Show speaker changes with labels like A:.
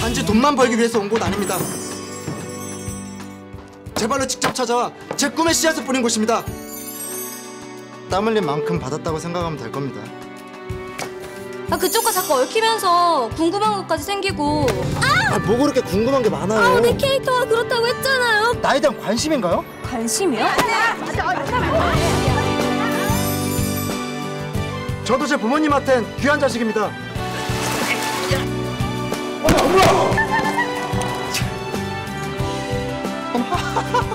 A: 단지 돈만 벌기 위해서 온 곳 아닙니다. 제 발로 직접 찾아와 제 꿈의 씨앗을 뿌린 곳입니다. 땀 흘린 만큼 받았다고 생각하면 될 겁니다.
B: 아 그쪽과 자꾸 얽히면서 궁금한 것까지 생기고
A: 아, 뭐 그렇게 궁금한 게 많아요.
B: 아, 내 캐릭터가 그렇다고 했잖아요.
A: 나에 대한 관심인가요?
B: 관심이요?
A: 저도 제 부모님한텐 귀한 자식입니다. 아, 엄마!